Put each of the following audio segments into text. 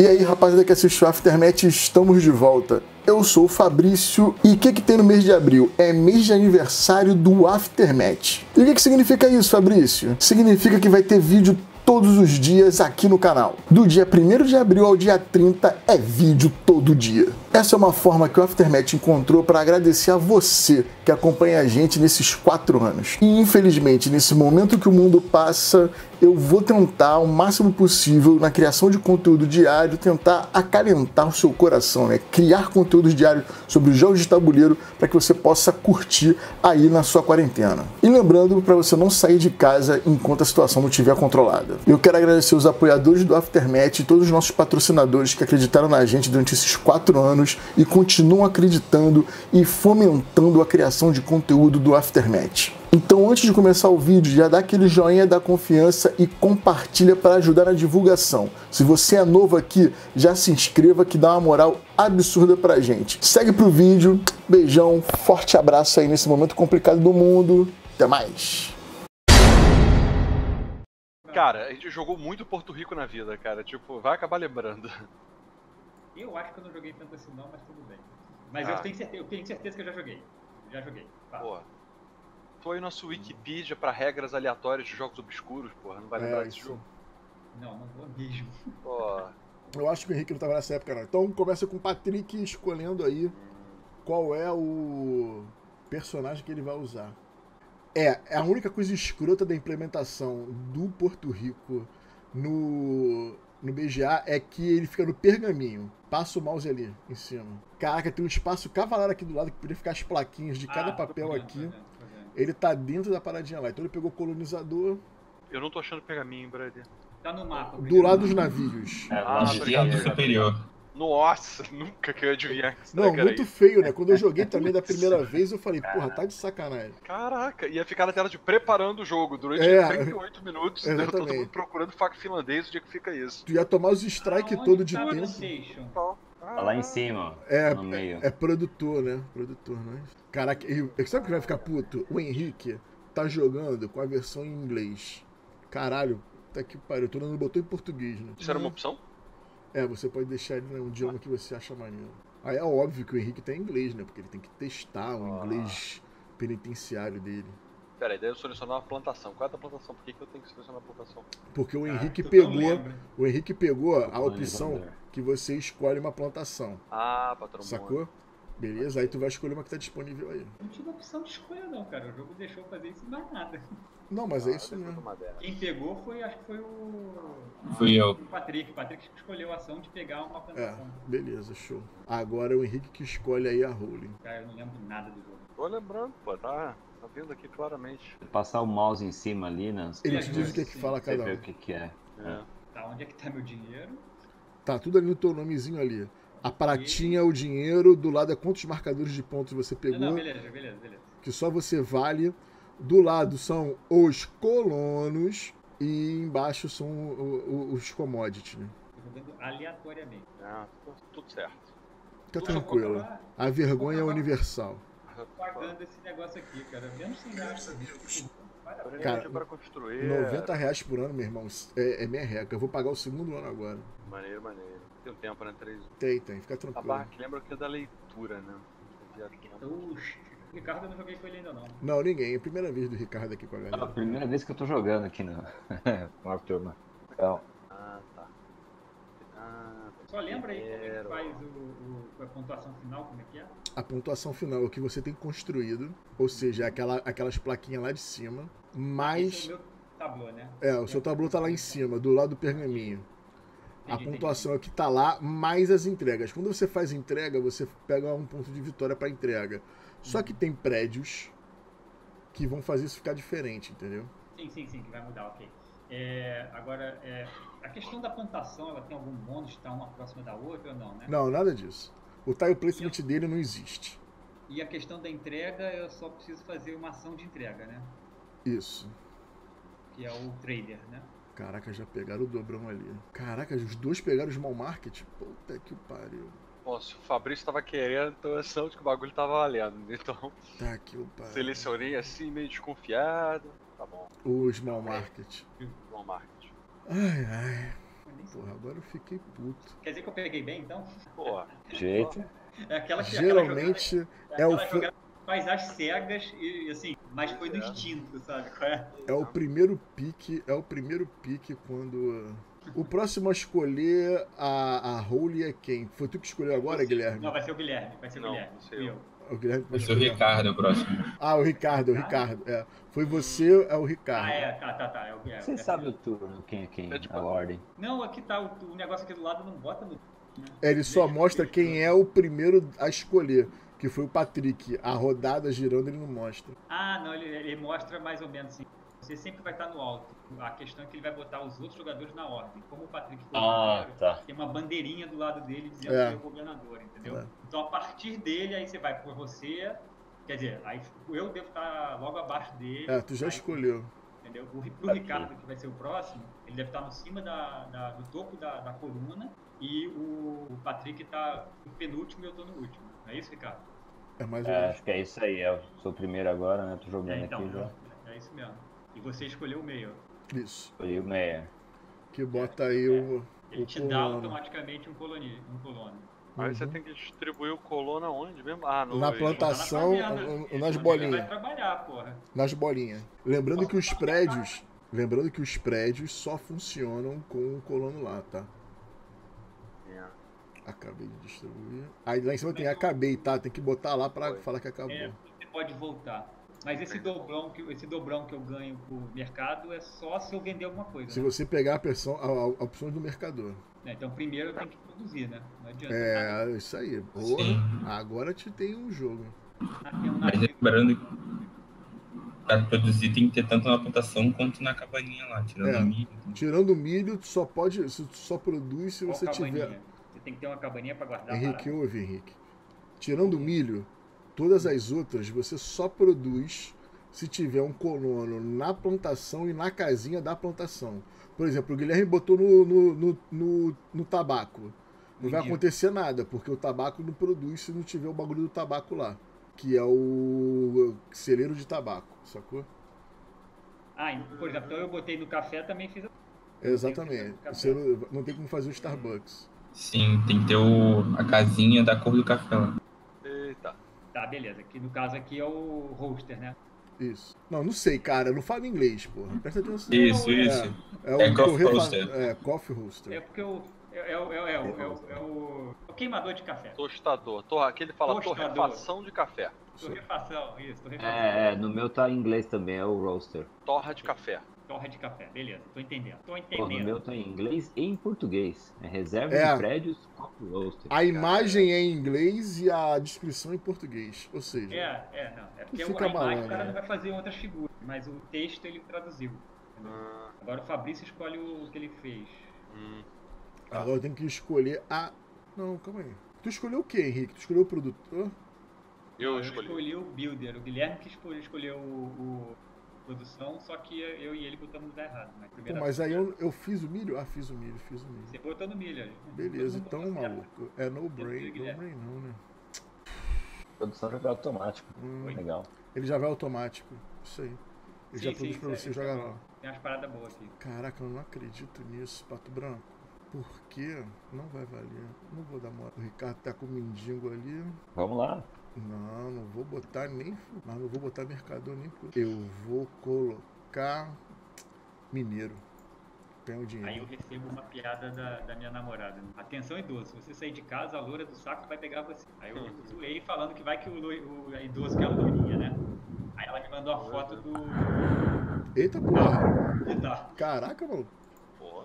E aí, rapaziada que assistiu Aftermath, estamos de volta. Eu sou o Fabrício e o que, que tem no mês de abril? É mês de aniversário do Aftermath. E o que, que significa isso, Fabrício? Significa que vai ter vídeo todos os dias aqui no canal. Do dia 1 de abril ao dia 30 é vídeo todo dia. Essa é uma forma que o Aftermath encontrou para agradecer a você que acompanha a gente nesses quatro anos. E infelizmente, nesse momento que o mundo passa, eu vou tentar o máximo possível na criação de conteúdo diário, tentar acalentar o seu coração, né? Criar conteúdos diários sobre os jogos de tabuleiro para que você possa curtir aí na sua quarentena. E lembrando para você não sair de casa enquanto a situação não estiver controlada. Eu quero agradecer os apoiadores do Aftermath e todos os nossos patrocinadores que acreditaram na gente durante esses quatro anos anos e continuam acreditando e fomentando a criação de conteúdo do Aftermath. Então, antes de começar o vídeo, já dá aquele joinha da confiança e compartilha para ajudar na divulgação. Se você é novo aqui, já se inscreva que dá uma moral absurda pra gente. Segue pro vídeo, beijão, forte abraço aí nesse momento complicado do mundo. Até mais. Cara, a gente jogou muito Porto Rico na vida, cara. Tipo, vai acabar lembrando. Eu acho que eu não joguei tanto assim não, mas tudo bem. Mas ah. eu, tenho certeza, eu tenho certeza que eu já joguei. Já joguei. Tá. Pô. Aí nosso Wikipedia pra regras aleatórias de jogos obscuros, porra. Não vai lembrar é, desse jogo? Não, não vou mesmo. Pô. Eu acho que o Henrique não tava nessa época, não. Então começa com o Patrick escolhendo aí qual é o personagem que ele vai usar. É, é a única coisa escrota da implementação do Porto Rico no no BGA é que ele fica no pergaminho. Passa o mouse ali em cima. Caraca, tem um espaço cavaleiro aqui do lado que poderia ficar as plaquinhas de cada ah, papel aqui. Ele tá dentro da paradinha lá. Então ele pegou o colonizador. Eu não tô achando pergaminho, brother. Tá no mapa. Do lado dos navios. É, ah, do superior. Nossa, nunca que eu ia adivinhar isso. Não, muito feio, né? Quando eu joguei também da primeira vez, eu falei, porra, tá de sacanagem. Caraca, ia ficar na tela de preparando o jogo durante é, 38 minutos, né? todo mundo procurando faca finlandês, o dia que fica isso. Tu ia tomar os strike ah, todo de tá tempo. Tá lá em cima, é, no meio. É, é produtor, né? Produtor, né? Caraca, eu, sabe o que vai ficar puto? O Henrique tá jogando com a versão em inglês. Caralho, tá que pariu. Todo mundo botou em português, né? Isso era uma opção? É, você pode deixar ele no idioma que você acha maneiro. Aí é óbvio que o Henrique tem inglês, né? Porque ele tem que testar o ah. inglês penitenciário dele. Pera aí, daí eu selecionar uma plantação. Qual é a plantação? Por que, que eu tenho que selecionar a plantação? Porque o ah, Henrique ah, pegou. O Henrique pegou a opção que você escolhe uma plantação. Ah, patrão. Sacou? Beleza, aí tu vai escolher uma que tá disponível aí. Não tive opção de escolha não, cara. O jogo deixou fazer isso e mais nada. Não, mas é ah, é isso mesmo. Quem pegou foi, acho que foi o. Fui eu. O Patrick. O Patrick escolheu a ação de pegar uma plantação. É, beleza, show. Agora é o Henrique que escolhe aí a rolling. Cara, eu não lembro nada do jogo. Tô lembrando, pô, tá. Tá vendo aqui claramente. Passar o mouse em cima ali, né? Ele te diz o que é que fala cada um. o que, que é. é. Tá, onde é que tá meu dinheiro? Tá tudo ali no teu nomezinho ali. A pratinha é o dinheiro, do lado é quantos marcadores de pontos você pegou. Não, beleza, beleza, beleza. Que só você vale. Do lado são os colonos e embaixo são os commodities, né? Aleatoriamente. Ah, tudo certo. Fica tranquilo. A vergonha é universal. Pagando esse negócio aqui, cara. Menos 100 reais Cara, para construir. 90 reais por ano, meu irmão, é, é minha regra. Eu vou pagar o segundo ano agora. Maneiro, maneiro. Tem um tempo, né? Três. Tem, tem, fica tranquilo. A lembra que é da leitura, né? Oxi. Ricardo eu não joguei com ele ainda não. Não, ninguém. É a primeira vez do Ricardo aqui com a galera. É a primeira vez que eu tô jogando aqui no... com a turma. Então. Só lembra aí como é que faz o, o, a pontuação final, como é que é? A pontuação final é o que você tem construído, ou seja, aquela, aquelas plaquinhas lá de cima, mais... É o meu tablô, né? É, o seu tablô tá lá em cima, do lado do pergaminho. A pontuação é que tá lá, mais as entregas. Quando você faz entrega, você pega um ponto de vitória para entrega. Só que tem prédios que vão fazer isso ficar diferente, entendeu? Sim, sim, sim, que vai mudar, ok. É, agora, é, a questão da plantação, ela tem algum bônus de estar uma próxima da outra ou não, né? Não, nada disso. O tile placement eu... dele não existe. E a questão da entrega, eu só preciso fazer uma ação de entrega, né? Isso. Que é o trader, né? Caraca, já pegaram o dobrão ali. Caraca, os dois pegaram o small market. Puta que pariu. Bom, se o Fabrício tava querendo, então é sinal de que o bagulho tava valendo. Então. Tá que o pariu. Selecionei assim, meio desconfiado. O small market. Small market. Ai, ai. Porra, agora eu fiquei puto. Quer dizer que eu peguei bem, então? Porra. Jeito. É aquela que Geralmente é, é o. aquela jogada que faz as cegas e assim, mas foi no instinto, sabe? Qual é? É o primeiro pique, é o primeiro pique quando. O próximo a escolher a, a Holy é quem? Foi tu que escolheu agora, Guilherme? Não, vai ser o Guilherme, vai ser o Não, Guilherme. vai ser fui eu. O Guilherme Vai ser o Ricardo o próximo. Ah, o Ricardo, o Ricardo. É. Foi você, é o Ricardo. Ah, é, tá, tá, tá. É o Guilherme. Você sabe o turno, quem é quem, É tipo- a ordem. Não, aqui tá, o, o negócio aqui do lado não bota no. né? Ele só mostra quem é o primeiro a escolher, que foi o Patrick. A rodada girando ele não mostra. Ah, não, ele, ele mostra mais ou menos assim. Você sempre vai estar no alto. A questão é que ele vai botar os outros jogadores na ordem. Como o Patrick foi Ah, primeiro, tá. tem uma bandeirinha do lado dele dizendo É. que é o governador, entendeu? É. Então a partir dele, aí você vai por você. Quer dizer, aí eu devo estar logo abaixo dele. É, tu já aí, escolheu. Entendeu? O, pro Ricardo, que vai ser o próximo, ele deve estar no cima da, da- do topo da, da coluna. E o, o Patrick tá no penúltimo e eu tô no último. Não é isso, Ricardo? É mais ou É, menos. acho que é isso aí. Eu sou o primeiro agora, né? Tô jogando É, então, aqui já. é isso mesmo. E você escolheu o meio. Isso. Foi o Meia. Que bota aí o. Ele o te dá colono. automaticamente um coloni, um colono. Aí você Uhum. tem que distribuir o colona onde mesmo? Ah, no. Na plantação, Tá na nas Você vai bolinhas. trabalhar, porra. Nas bolinhas. Lembrando que os prédios. Lembrando que os prédios só funcionam com o colono lá, tá? É. Acabei de distribuir. Aí lá em cima tem acabei, tá? Tem que botar lá pra Foi. falar que acabou. É, você pode voltar. Mas esse dobrão, que, esse dobrão que eu ganho pro mercado é só se eu vender alguma coisa. Se né? você pegar a, opção, a, a opção do mercador. É, Então primeiro eu tenho que produzir, né? Não adianta. É, isso aí. Boa. Sim. Agora te tem um jogo. Ah, tem um Mas lembrando que para produzir tem que ter tanto na plantação quanto na cabaninha lá, tirando É. milho. Tirando o milho, tu só pode. tu só produz se Qual você cabaninha? tiver. Você tem que ter uma cabaninha pra guardar. Henrique, ouve, Henrique. Tirando o milho, todas as outras você só produz se tiver um colono na plantação e na casinha da plantação. Por exemplo, o Guilherme botou no, no, no, no- no tabaco. Não vai acontecer nada, porque o tabaco não produz se não tiver o bagulho do tabaco lá. Que é o celeiro de tabaco, sacou? Ah, por exemplo, então eu botei no café também fiz. Exatamente. Você não, não tem como fazer o Starbucks. Sim, tem que ter o, a casinha da cor do café lá. Beleza. Que no caso aqui é o roaster, né? Isso. Não, não sei, cara. Eu não falo inglês, porra. Presta atenção. Isso, é. isso. É, o É coffee torrefa- roaster. É, coffee roaster. É porque o. É, é, o- é, o- é, o- é, o- é o, é o queimador de café. Tostador. Torra, aqui ele fala Tostador. torrefação de café. Torrefação, isso, torrefação. É, é, no meu tá em inglês também, é o roaster. Torra de café. Torre de café, beleza. Tô entendendo. Tô Pô, no entendendo. meu tá em inglês e em português. É reserva É. de prédios, coffee roaster. A imagem é em inglês e a descrição em português. Ou seja, É, é, não. É porque Fica a imagem o cara né? não vai fazer outras figuras, mas o texto ele traduziu. Hum, Agora o Fabrício escolhe o que ele fez. hum. agora eu tenho que escolher a. Não, calma aí. Tu escolheu o que, Henrique? Tu escolheu o produtor? Eu escolhi. o Builder. O Guilherme que escolheu, escolheu o, o produção, só que eu e ele botamos no lugar errado. Mas, Pô, primeira mas aí eu, eu fiz o milho? Ah, fiz o milho, fiz o milho. Você botou no milho ali. Beleza, então, maluco. É no brain. No brain não, né? Produção já vai automático. Hum, Legal. ele já vai automático. Isso aí. Ele já Sim, produz sim, pra você aí, jogar é lá. Tem umas paradas boas aqui. Caraca, eu não acredito nisso, Pato Branco. Por quê? Não vai valer. Não vou dar moral. O Ricardo tá com o mendigo ali. Vamos lá. Não, não vou botar nem. Mas não vou botar mercador nem. Eu vou colocar. Mineiro. Ganha o Aí eu dinheiro. recebo uma piada da, da minha namorada. Atenção, idoso. Se você sair de casa, a loura do saco vai pegar você. Aí eu zoei falando que vai que o, o idoso que é a loirinha, né? Aí ela me mandou a foto do. Eita porra! dar. Caraca, mano. Pô.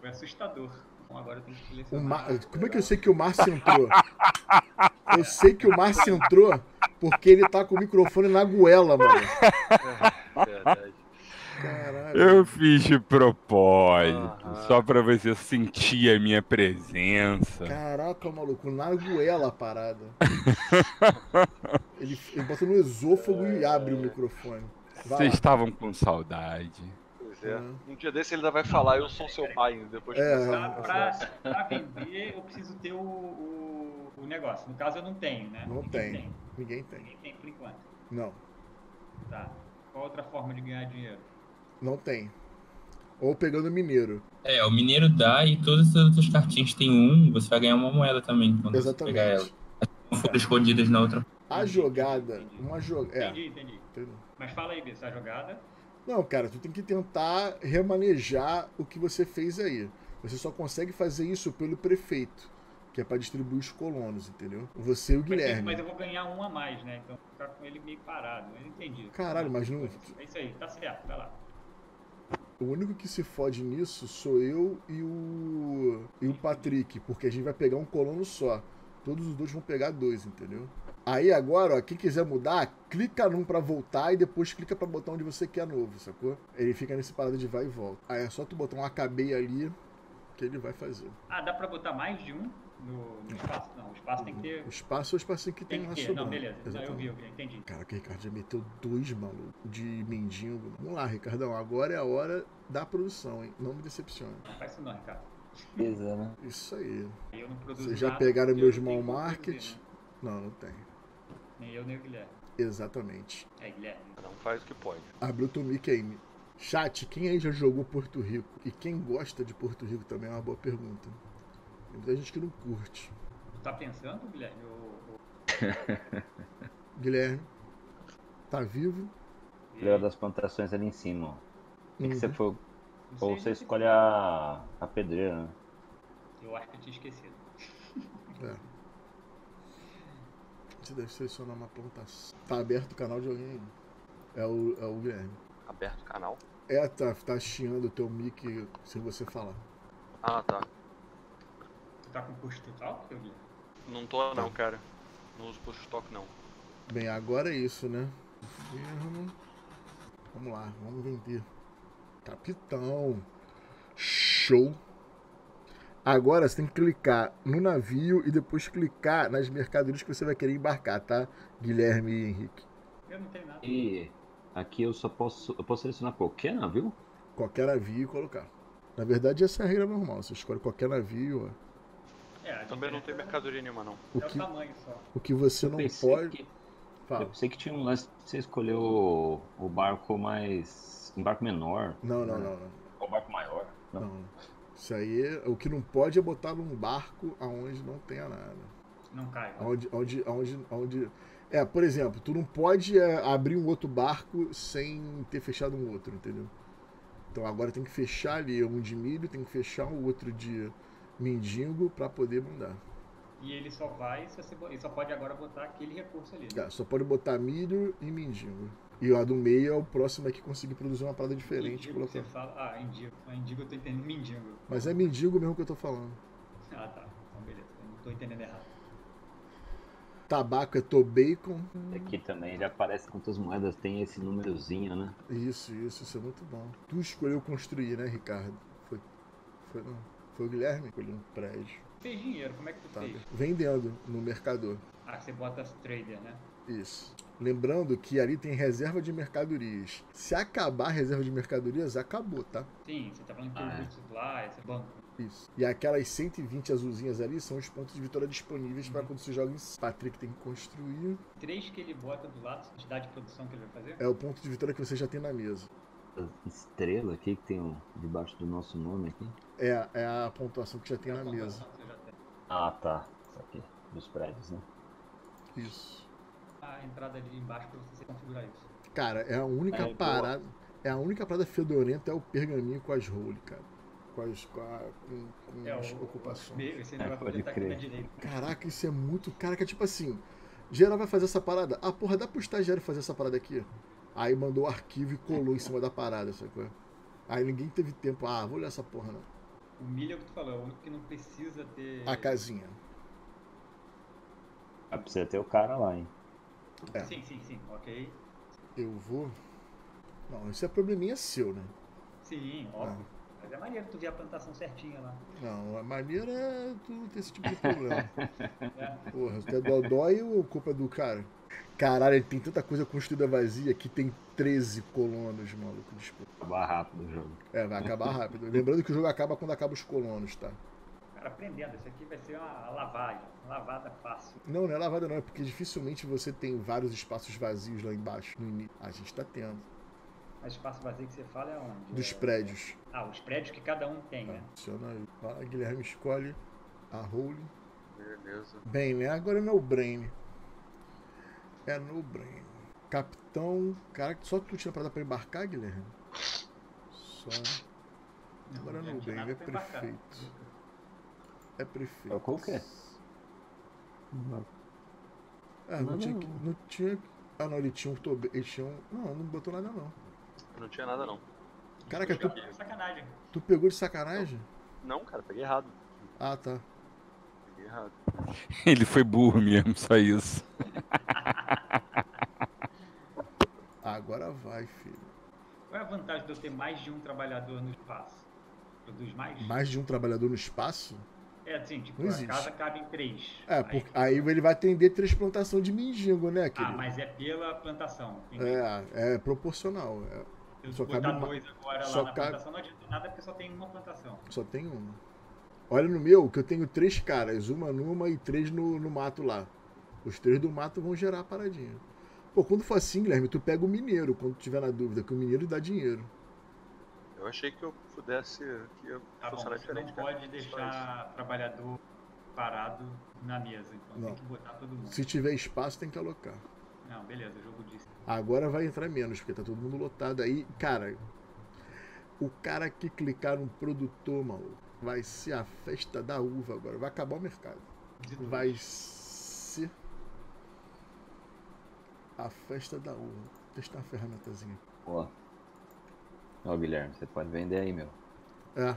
Foi assustador. Bom, agora eu tenho que O selecionar. Ma- Como é que eu sei que o Márcio entrou? Eu sei que o Márcio entrou porque ele tá com o microfone na goela, mano. Verdade. Caralho. Eu fiz de propósito, só pra você sentir a minha presença. Caraca, maluco, na goela a parada. Ele, ele bota no esôfago e abre o microfone. Vai Vocês lá. estavam com saudade. Pois é. Uhum. Um dia desse ele ainda vai falar, eu sou seu pai, depois de É. Pra, pra, pra vender, eu preciso ter o, o, o negócio. No caso, eu não tenho, né? Não Ninguém tem. Ninguém tem. Ninguém tem por enquanto. Não, Tá. Qual outra forma de ganhar dinheiro? não tem. Ou pegando mineiro. É, o mineiro dá e todas as outras cartinhas tem um, você vai ganhar uma moeda também quando Exatamente. você pegar ela. Não foram escondidas na outra. A jogada, uma jogada. É, Entendi, entendi. entendeu? Mas fala aí, Bessa, a jogada. Não, cara, tu tem que tentar remanejar o que você fez aí. Você só consegue fazer isso pelo prefeito, que é pra distribuir os colonos, entendeu? Você e o Guilherme. mas eu vou ganhar um a mais, né? Então vou ficar com ele meio parado. Eu entendi. Caralho, mas não- É isso aí, tá certo, vai lá. O único que se fode nisso sou eu e o e o Patrick, porque a gente vai pegar um colono só. Todos os dois vão pegar dois, entendeu? Aí agora, ó, quem quiser mudar, clica num pra voltar e depois clica pra botar onde você quer novo, sacou? Ele fica nesse parada de vai e volta. Aí é só tu botar um acabei ali que ele vai fazer. Ah, dá pra botar mais de um no, no espaço? Não, o espaço tem que ter. O espaço é o espacinho que tem, Tem que ter. sobrando. Não, beleza. Não, eu Exatamente. vi, eu vi, entendi. Cara, que o Ricardo já meteu dois, maluco, de mendigo. Vamos lá, Ricardão. Agora é a hora da produção, hein? Não me decepcione. Não faz isso não, Ricardo. Beleza, né? Isso aí. Eu não produzo Vocês já nada, pegaram meus não como market? produzir, né? Não, não tem. Nem eu, nem o Guilherme. Exatamente. É, Guilherme. Um faz o que pode. Abriu o mic aí. Chat, quem aí já jogou Porto Rico? E quem gosta de Porto Rico também é uma boa pergunta. Tem muita gente que não curte. Tá pensando, Guilherme? Ou. Guilherme, tá vivo? Ilha das plantações ali em cima. O que que você Uhum. sei Ou você escolhe a, a pedreira, né? Eu acho que eu tinha esquecido. É. Você deve selecionar uma plantação. Tá aberto o canal de alguém aí. É o, é o Guilherme. Aberto o canal. É, tá, tá chiando o teu mic sem você falar. Ah, tá. Tá com custo total, teu Guilherme? Não tô não, cara. Não uso push stock não. Bem, agora é isso, né? Inferno. Vamos lá, vamos vender. Capitão. Show. Agora você tem que clicar no navio e depois clicar nas mercadorias que você vai querer embarcar, tá? Guilherme e Henrique. Eu não tenho nada. E aqui eu só posso. Eu posso selecionar qualquer navio? Qualquer navio e colocar. Na verdade, essa é a regra normal. Você escolhe qualquer navio. ó. É, Também não diferença tem mercadoria nenhuma não. O É o que, tamanho só. o que você não pode. que, Fala. eu pensei que tinha um lance pra você escolher o, o barco mais. um barco menor. Não, não, não, não. Ou um barco maior. Não. Não. Isso aí, é- o que não pode é botar num barco aonde não tenha nada. Não cai. Onde, onde, onde, onde... É, por exemplo, tu não pode é, abrir um outro barco sem ter fechado um outro, entendeu? Então agora tem que fechar ali um de milho, tem que fechar o outro de mendigo pra poder mandar. E ele só vai Ele só pode agora botar aquele recurso ali. É, só pode botar milho e mendigo. E a do meio é o próximo que conseguir produzir uma parada diferente. Indigo, Colocar. você fala. Ah, indigo. Ah, indigo eu tô entendendo mendigo. Mas é mendigo mesmo que eu tô falando. Ah, tá. Então beleza. Eu não tô entendendo errado. Tabaco é tobacon. Aqui também ele aparece quantas moedas tem esse númerozinho, né? Isso, isso, isso é muito bom. Tu escolheu construir, né, Ricardo? Foi, foi, não. Foi o Guilherme? Escolheu um prédio. Fez dinheiro, como é que tu Tá fez? vendendo no mercador. Ah, você bota as trader, né? Isso. Lembrando que ali tem reserva de mercadorias. Se acabar a reserva de mercadorias, acabou, tá? Sim, você tá falando que Ah, tem é. supply, esse banco. Isso. E aquelas 120 azulzinhas ali são os pontos de vitória disponíveis Uhum. para quando se joga em Patrick tem que construir. Três que ele bota do lado, quantidade de produção que ele vai fazer? É o ponto de vitória que você já tem na mesa. Estrela aqui que tem um, debaixo do nosso nome aqui. É, é a pontuação que já tem na mesa. Ah, tá. Isso aqui, dos prédios, né? Isso. A entrada ali embaixo pra você configurar isso. Cara, é a única É, boa. parada. É a única parada fedorenta é o pergaminho com as role, cara. Com as, com a- com- com É, as o, ocupações. meio, esse É, pode tá aqui na crer. Caraca, isso é muito. Cara, que é tipo assim. Geral vai fazer essa parada. Ah, porra, dá pro estagiário fazer essa parada aqui. Aí mandou o arquivo e colou em cima da parada, sacou? Aí ninguém teve tempo. Ah, vou olhar essa porra não. O milho é o que tu falou, é o único que não precisa ter. A casinha. Ah, precisa ter o cara lá, hein? É. Sim, sim, sim, ok. Eu vou. Não, isso é probleminha seu, né? Sim, óbvio. Mas é maneiro tu ver a plantação certinha lá. Não, a maneira é tu não ter esse tipo de problema. É. Porra, tu é dodói ou culpa do cara? Caralho, ele tem tanta coisa construída vazia que tem 13 colonos, maluco. Disputa. Acabar rápido o jogo. É, vai acabar rápido. Lembrando que o jogo acaba quando acaba os colonos, tá? Cara, aprendendo, isso aqui vai ser uma lavagem, lavada fácil. Não, não é lavada não, é porque dificilmente você tem vários espaços vazios lá embaixo no início. A gente tá tendo. Mas espaço vazio que você fala é onde? Dos É- prédios. Ah, os prédios que cada um tem, né? Adiciona aí. Fala, Guilherme escolhe a role. Beleza. Bem, né? Agora é no brain. É no brain. Capitão. Cara, só tu tinha pra dar pra embarcar, Guilherme? Só. Agora é não no tinha brain, é embarcar. prefeito. É prefeito. Colocou o quê? Ah, não, Não, tinha. não. que- Não tinha. Ah, não, ele tinha um. Ele tinha um. Não, não botou nada, não. Não tinha nada, não. Caraca, tu, Sacanagem. tu pegou de sacanagem? Não, cara, peguei errado. Ah, tá. Peguei errado. Ele foi burro mesmo, só isso. Agora vai, filho. Qual é a vantagem de eu ter mais de um trabalhador no espaço? Produz mais? Mais de um trabalhador no espaço? É assim, tipo, Não a existe. casa cabe em três. É, porque aí ele vai atender três plantações de mendigo, né, Ah, querido? mas é pela plantação. entendi. É, é proporcional. é. Se eu só cabe uma- dois agora só lá na cabe- plantação, não adianta nada porque só tem uma plantação. Só tem uma. Olha no meu, que eu tenho três caras, uma numa e três no, no mato lá. Os três do mato vão gerar a paradinha. Pô, quando for assim, Guilherme, tu pega o mineiro, quando tiver na dúvida, que o mineiro dá dinheiro. Eu achei que eu pudesse. que ia Tá bom, você diferente. não cara. pode deixar trabalhador parado na mesa. Então Não. tem que botar todo mundo. Se tiver espaço, tem que alocar. Não, beleza, o jogo disse. Agora vai entrar menos, porque tá todo mundo lotado aí. Cara, o cara que clicar no produtor, maluco, vai ser a festa da uva agora. Vai acabar o mercado. Vai ser a festa da uva. Vou testar uma ferramentazinha. Ó. Ó, Guilherme, você pode vender aí, meu. É.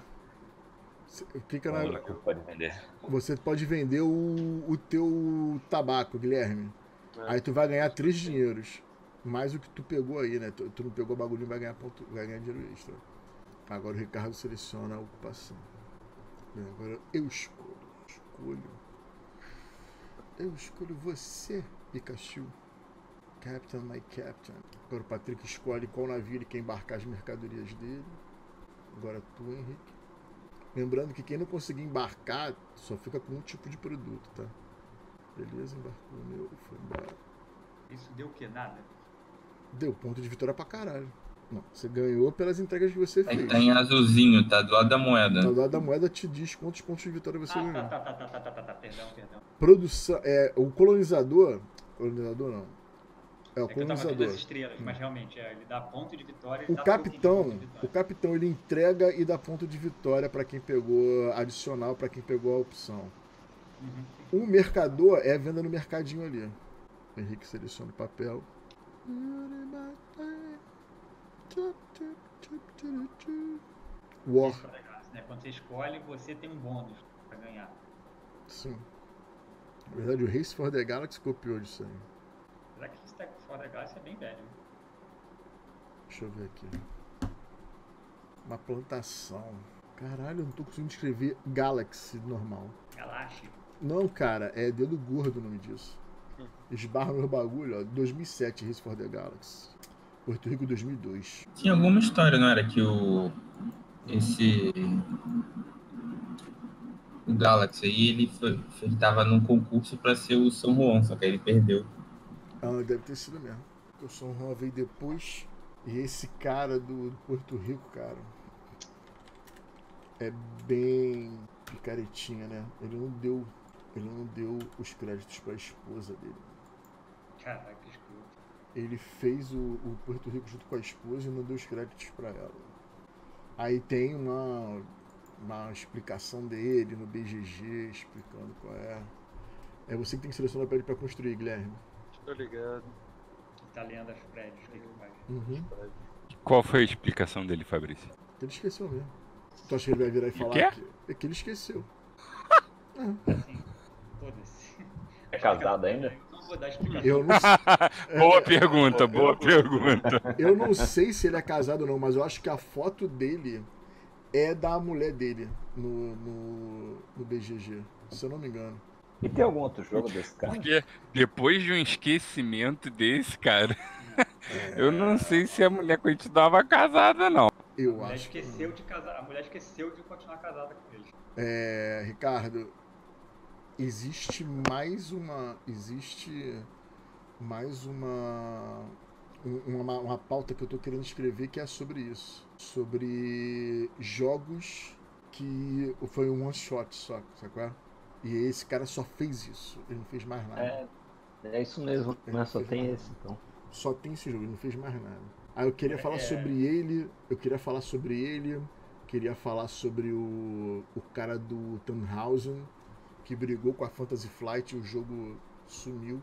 Cê- Clica na, que pode vender. Você pode vender o, o teu tabaco, Guilherme. É. Aí tu vai ganhar três dinheiros. Mais o que tu pegou aí, né? Tu, tu não pegou bagulho vai ganhar, ponto, vai ganhar dinheiro extra. Agora o Ricardo seleciona a ocupação. Bem, agora eu escolho. Escolho. Eu escolho você, Pikachu. Captain, my Captain. Agora o Patrick escolhe qual navio ele quer embarcar as mercadorias dele. Agora tu, Henrique. Lembrando que quem não conseguir embarcar só fica com um tipo de produto, tá? Beleza, embarcou o meu, foi embora. Isso deu o quê? Nada? deu ponto de vitória pra caralho. Não, você ganhou pelas entregas que você tá fez. Tá em azulzinho, tá do lado da moeda. Tá do lado da moeda te diz quantos pontos de vitória você ah, ganhou. Tá, tá, tá, tá, tá, tá, tá, tá, perdão, perdão. Produção, é, o colonizador, colonizador não. É o é colonizador. estrelas, mas realmente é, ele dá ponto de vitória. O capitão, de vitória. o capitão ele entrega e dá ponto de vitória para quem pegou adicional, para quem pegou a opção. Uhum. O mercador é a venda no mercadinho ali. Henrique seleciona o papel. War, é né? Quando você escolhe, você tem um bônus pra ganhar. sim. Na verdade, o Race for the Galaxy copiou disso aí. Apesar que esse Tech for the Galaxy é bem velho. Deixa eu ver aqui. Uma plantação. Caralho, eu não tô conseguindo escrever Galaxy normal. Galaxy. Não, cara, é dedo gordo o nome disso. Esbarra no bagulho, ó. 2007, Race for the Galaxy. Porto Rico 2002. Tinha alguma história, não era? Que o. Esse. O Galaxy aí, ele, foi, ele tava num concurso pra ser o São Juan, só que aí ele perdeu. Ah, deve ter sido mesmo. O São Juan veio depois. E esse cara do, do Porto Rico, cara. É bem picaretinha, né? Ele não deu. Ele não deu os créditos pra esposa dele. Caraca, que escroto. Ele fez o, o Porto Rico junto com a esposa e não deu os créditos pra ela. Aí tem uma, uma explicação dele no BGG, explicando qual é. É você que tem que selecionar pra ele pra construir, Guilherme. Tô ligado. Tá lendo as prédios, o que que faz? Uhum. Qual foi a explicação dele, Fabrício? Ele esqueceu mesmo. Tu acha que ele vai virar e falar quê? que, é que ele esqueceu? Assim, foda-se. É casado ainda? Eu não vou dar explicação. Eu não, É. boa pergunta, boa pergunta. eu não sei se ele é casado ou não, mas eu acho que a foto dele é da mulher dele no, no, no BGG, se eu não me engano. E tem algum outro jogo desse cara? Porque depois de um esquecimento desse, cara, eu não sei se a mulher continuava casada, não. A Eu mulher acho que. esqueceu de casar. A mulher esqueceu de continuar casada com ele. É, Ricardo, existe mais uma. Existe mais uma. uma, uma pauta que eu tô querendo escrever que é sobre isso. Sobre jogos que foi um one shot só, sabe? E esse cara só fez isso, ele não fez mais nada. É, é isso mesmo, mas só tem esse então. Só tem esse jogo, ele não fez mais nada. Aí eu queria falar é... sobre ele, eu queria falar sobre ele, queria falar sobre o, o cara do Tannhausen, que brigou com a Fantasy Flight e o jogo sumiu.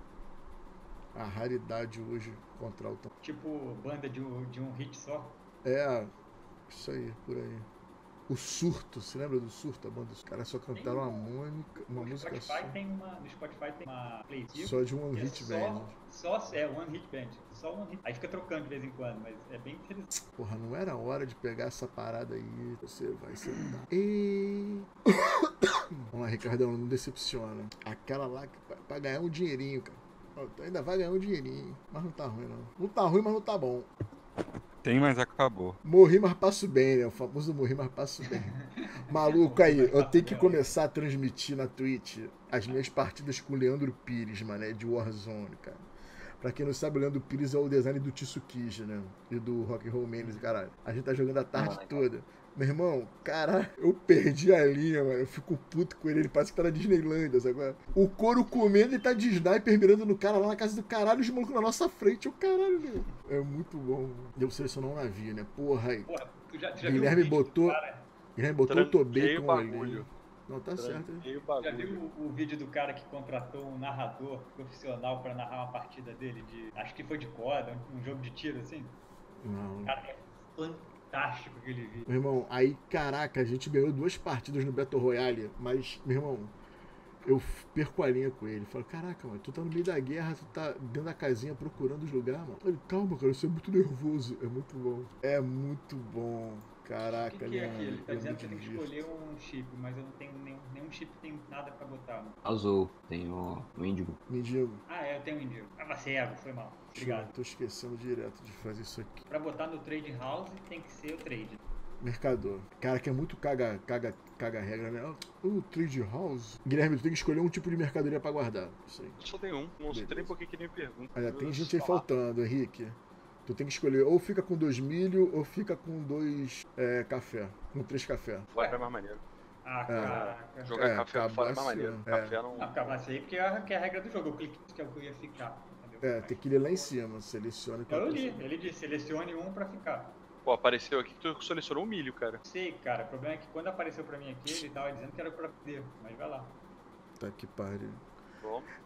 A raridade hoje contra o Tipo banda de um, de um hit só? É, isso aí, por aí. O Surto, você lembra do Surto? A banda dos caras só cantaram uma, mônica, uma música Spotify só. Tem uma, no Spotify tem uma playlist. Só de One é Hit só, Band. Só, é, One Hit Band. Só One Hit. Aí fica trocando de vez em quando, mas é bem interessante. Porra, não era hora de pegar essa parada aí. Você vai sentar. E... Vamos lá, Ricardão, não decepciona. Aquela lá pra ganhar um dinheirinho, cara. Ainda vai ganhar um dinheirinho. Mas não tá ruim, não. Não tá ruim, mas não tá bom. Tem, mas acabou. Morri, mas passo bem, né? O famoso morri, mas passo bem. Maluco aí, eu tenho que começar a transmitir na Twitch as minhas partidas com o Leandro Pires, mano, de Warzone, cara. Pra quem não sabe, o Leandro Pires é o design do Tsukiji, né? E do Rock and Roll Mendes, caralho. A gente tá jogando a tarde toda. Meu irmão, cara, eu perdi a linha, mano. Eu fico puto com ele. Ele parece que tá na Disneylandia, sabe? O couro comendo e tá de sniper mirando no cara lá na casa do caralho, os malucos na nossa frente. O caralho, meu. É muito bom. Deu selecionar um navio, né? Porra aí. Porra, tu já, tu já Guilherme botou. Guilherme botou o Tobacon ali. Não, tá certo. Já viu o, o, vídeo do cara que contratou um narrador profissional pra narrar uma partida dele? De, acho que foi de corda, um jogo de tiro assim? Não. Cara, é fantástico fantástico aquele vídeo. Meu irmão, aí, caraca, a gente ganhou duas partidas no Battle Royale, mas, meu irmão, eu perco a linha com ele. Falo, caraca, mano, tu tá no meio da guerra, tu tá dentro da casinha procurando os lugares, mano. Ele, calma, cara, você é muito nervoso. É muito bom. É muito bom. Caraca, O que, que é aquilo? Ele tá dizendo que eu tenho que escolher um chip, mas eu não tenho nenhum, nenhum chip tem nada pra botar. Azul, tem o, o Índigo. Índigo. Ah, é, eu tenho o Índigo. Ah, você é, foi mal. Obrigado. Tô esquecendo direto de fazer isso aqui. Pra botar no Trade House tem que ser o trade. Mercador. Cara, que é muito caga, caga, caga regra, né? O Trade House. Guilherme, tu tem que escolher um tipo de mercadoria pra guardar. Isso aí. Só tem um. Mostrei porque que nem pergunta. Olha, tem gente aí faltando, Henrique. Tu tem que escolher ou fica com dois milho ou fica com dois é, café. Com três café. Vai é mais maneiro. Ah, é. caraca. Jogar é, café fora é mais maneiro. É. Café não. Não, aí porque é, que é a regra do jogo. Eu cliquei que é o que eu ia ficar. É, tem que ler lá em cima, selecione Eu li, ele disse, selecione um pra ficar. Pô, apareceu aqui que tu selecionou o milho, cara. Sei, cara, o problema é que quando apareceu pra mim aqui, ele tava dizendo que era pra poder, mas vai lá. Tá que pariu.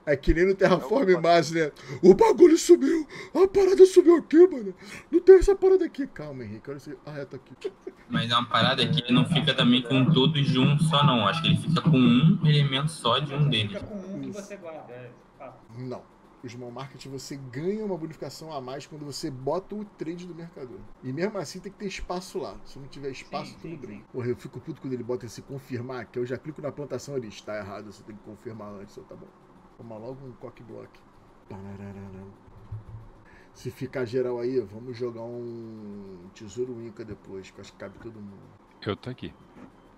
É que nem no Terraform Mars, né? O bagulho subiu! A parada subiu aqui, mano! Não tem essa parada aqui. Calma, Henrique. Olha isso. Ah, é, tá aqui. Mas é uma parada que ele não fica também com todos de um só, não. Acho que ele fica com um elemento só de um deles. Fica com um que você guarda, é. Não o Small Market você ganha uma bonificação a mais quando você bota o trade do mercador. E mesmo assim tem que ter espaço lá. Se não tiver espaço, sim, tudo bem. Porra, eu fico puto quando ele bota esse confirmar, que eu já clico na plantação ali. Está errado, você tem que confirmar antes. Tá bom. Toma logo um cock block. Se ficar geral aí, vamos jogar um tesouro Inca depois, que acho que cabe todo mundo. Eu tô aqui.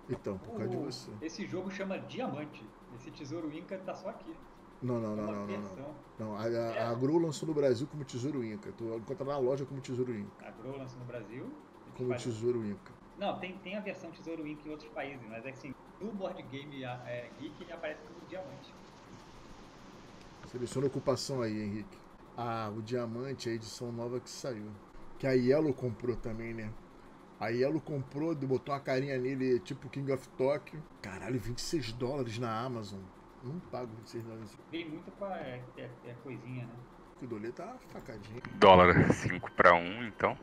Então, por causa de você. Esse jogo chama Diamante. Esse tesouro Inca tá só aqui. Não, não, não, não, não, não. não a, a, a Gru lançou no Brasil como Tesouro Inca. Tu encontra na loja como Tesouro Inca. A Gru lançou no Brasil? Como Tesouro Inca. Não, tem, tem a versão Tesouro Inca em outros países, mas é assim, no board game é, Geek aparece como Diamante. Seleciona a ocupação aí, Henrique. Ah, o Diamante, a edição nova que saiu. Que a Yellow comprou também, né? A Yellow comprou, botou uma carinha nele, tipo King of Tokyo. Caralho, 26 dólares na Amazon. Não pago 26 dólares. Vem muito com a é, é, é coisinha, né? O dolê tá facadinho. Dólar 5 para 1, então.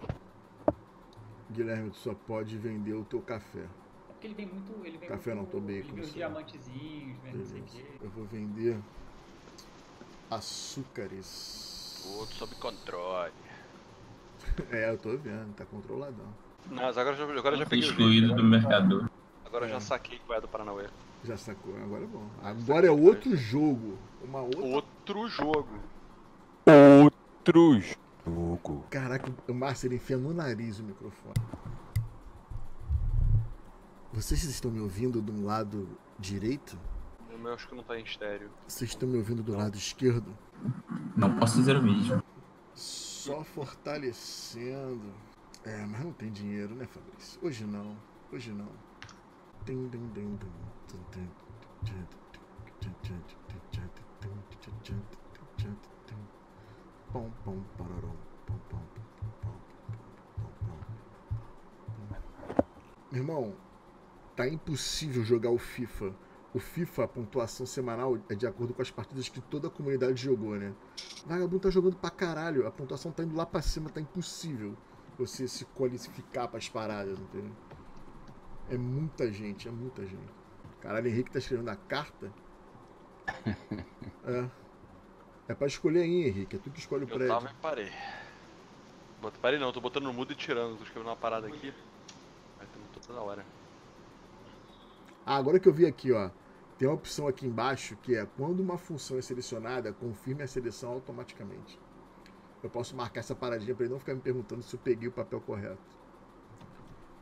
Guilherme, tu só pode vender o teu café. É porque ele vem muito. Ele vem café muito, não, tô bem com os diamantezinhos, vem não sei o quê. Eu vou vender açúcares. Tudo sob controle. é, eu tô vendo, tá controladão. Mas agora, agora já peguei. Excluído do mercado. Agora é. já saquei que vai do Paranauê. Já sacou, agora é bom. Agora é outro jogo. Uma outra... Outro jogo. Outro jogo. Caraca, o Márcio ele enfia no nariz o microfone. Vocês estão me ouvindo do lado direito? Eu acho que não tá em estéreo. Vocês estão me ouvindo do lado esquerdo? Não posso dizer o mesmo. Só fortalecendo. É, mas não tem dinheiro, né, Fabrício? Hoje não. Hoje não. Pom, pom, pararom. Pom, pom, pom, Meu irmão, tá impossível jogar o FIFA. O FIFA, a pontuação semanal é de acordo com as partidas que toda a comunidade jogou, né? Vagabundo tá jogando pra caralho, a pontuação tá indo lá pra cima, tá impossível você se qualificar pras paradas, entendeu? É muita gente, é muita gente. Caralho, Henrique tá escrevendo a carta. é. É pra escolher aí, Henrique. É tu que escolhe o prédio. Eu tava e parei. Parei não, tô botando no mudo e tirando. Tô escrevendo uma parada aqui. Vai ter toda hora. Ah, agora que eu vi aqui, ó. Tem uma opção aqui embaixo que é quando uma função é selecionada, confirme a seleção automaticamente. Eu posso marcar essa paradinha para ele não ficar me perguntando se eu peguei o papel correto.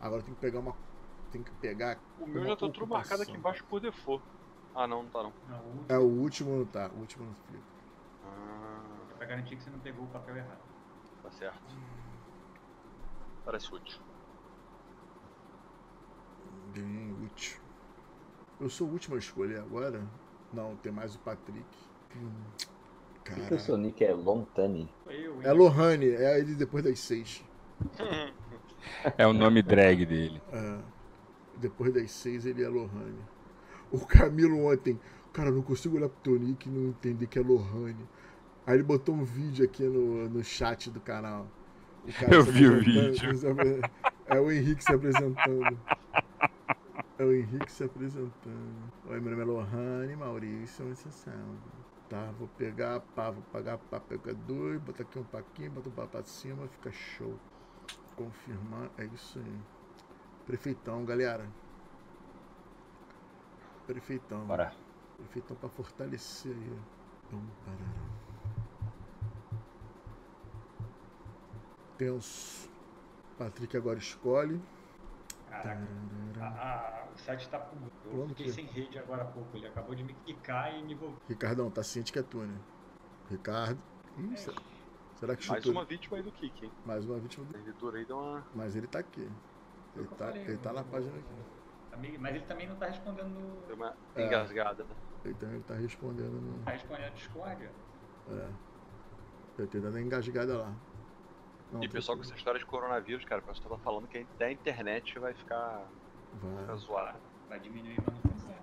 Agora eu tenho que pegar uma. Tem que pegar. O meu já tá tudo marcado aqui embaixo por default. Ah, não, não tá não. não é o último não tá. O último não fica. Ah. É pra garantir que você não pegou o papel errado. Tá certo. Parece útil. Bem útil. Eu sou o último a escolher agora? Não, tem mais o Patrick. Hum, cara. Por que o seu nick é Lontani? É Lohane, é ele depois das seis. é o nome drag dele. É. Depois das seis ele é Lohane. O Camilo ontem, cara, não consigo olhar pro teu nick e não entender que é Lohane. Aí ele botou um vídeo aqui no, no chat do canal. Eu vi o vídeo. É o Henrique se apresentando. É o Henrique se apresentando. Oi, meu nome é Lohane Maurício, você sabe. Tá, vou pegar pá, vou pagar pá, pega dois, botar aqui um paquinho, bota um pá pra cima, fica show. Confirmar, é isso aí. Prefeitão, galera. Prefeitão. Bora. Prefeitão pra fortalecer aí. Vamos parar. Tenso. Patrick agora escolhe. Caraca, a, a, o site tá com. Eu fiquei sem rede agora há pouco. Ele acabou de me quicar e me voltou. Ricardão, tá ciente que é tu, né? Ricardo. Ih, é. será que chutou? Mais uma vítima aí do Kik, hein? Mais uma vítima do Editor aí deu uma. Mas ele tá aqui. Ele tá, falei, ele tá na página aqui. Mas ele também não tá respondendo no. Deu uma é. engasgada. Ele também tá respondendo no. Tá respondendo no Discord? É. Eu tenho dando engasgada lá. Não, e pessoal com essa história de coronavírus, cara, o pessoal tá falando que até a internet vai ficar, vai. zoada. Vai diminuir a manutenção.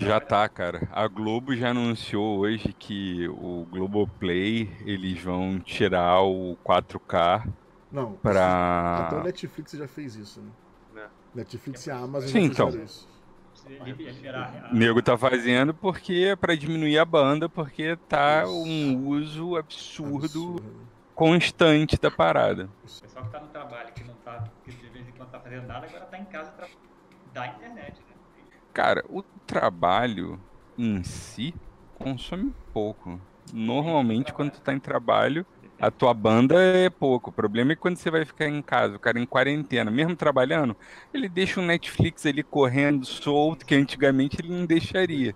Já tá, cara. A Globo já anunciou hoje que o Globoplay eles vão tirar o 4K. Não, pra... até o Netflix já fez isso, né? É. Netflix e a Amazon Sim, então. isso. O nego tá fazendo porque é pra diminuir a banda, porque tá isso. um uso absurdo. absurdo constante da parada. O pessoal que tá no trabalho, que não tá, que tá fazendo nada, agora tá em casa tra... da internet, né? Cara, o trabalho em si consome pouco. Normalmente, quando tu tá em trabalho, a tua banda é pouco. O problema é quando você vai ficar em casa, o cara em quarentena, mesmo trabalhando, ele deixa o Netflix ali correndo solto, que antigamente ele não deixaria.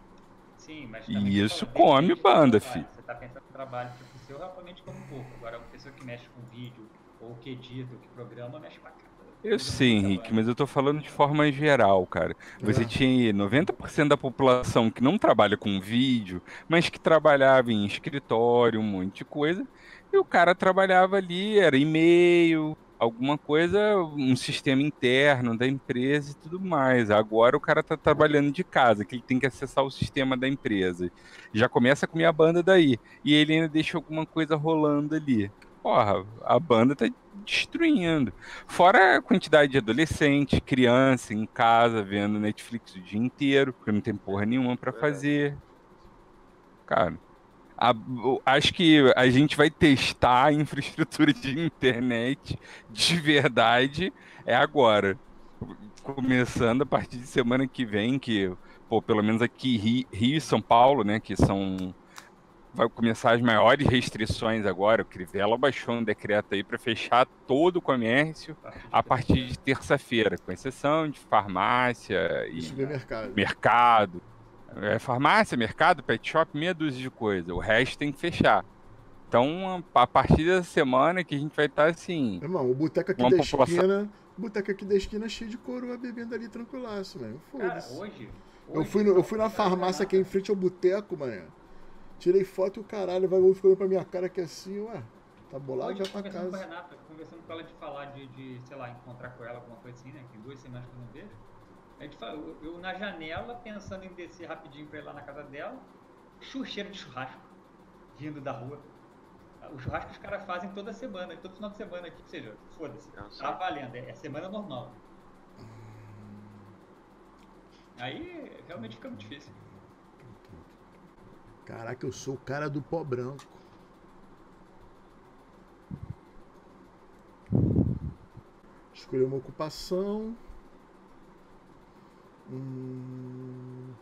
Sim, mas e isso come banda, filho. Você tá pensando no trabalho seu, realmente como pouco. Agora, uma pessoa que mexe com vídeo, ou que edita, ou que programa, mexe pra caramba. Eu sei, Henrique, mas eu tô falando de forma geral, cara. Você é. tinha 90% da população que não trabalha com vídeo, mas que trabalhava em escritório, um monte de coisa, e o cara trabalhava ali, era e-mail, alguma coisa, um sistema interno da empresa e tudo mais. Agora o cara tá trabalhando de casa, que ele tem que acessar o sistema da empresa. Já começa a comer a banda daí. E ele ainda deixa alguma coisa rolando ali. Porra, a banda tá destruindo. Fora a quantidade de adolescente, criança em casa, vendo Netflix o dia inteiro, porque não tem porra nenhuma para fazer. Cara, a, acho que a gente vai testar a infraestrutura de internet de verdade é agora. Começando a partir de semana que vem, que, pô, pelo menos aqui Rio e São Paulo, né, que são vai começar as maiores restrições agora. O Crivella baixou um decreto aí para fechar todo o comércio a partir de terça-feira, com exceção de farmácia e mercado. É farmácia, mercado, pet shop, meia dúzia de coisa. O resto tem que fechar. Então, a partir dessa semana que a gente vai estar tá, assim. Irmão, o boteco aqui da população... esquina. Boteco aqui da esquina é cheio de coroa bebendo ali tranquilaço, mano. Foda-se. Hoje, hoje, Eu fui, no, eu fui na farmácia aqui em frente ao boteco, mano. Tirei foto e o caralho, vai ficando pra minha cara aqui assim, ué. Tá bolado, já pra casa. Com a Renata, conversando com ela de falar de, de, sei lá, encontrar com ela, alguma coisa assim, né? Que duas semanas que eu não vejo. A gente fala, eu, eu, na janela, pensando em descer rapidinho pra ir lá na casa dela, cheiro de churrasco, vindo da rua. O churrasco que os caras fazem toda semana, todo final de semana aqui. Ou seja, foda-se, tá valendo, é, é semana normal. Aí realmente fica muito difícil. Caraca, eu sou o cara do pó branco. Escolher uma ocupação. Hum...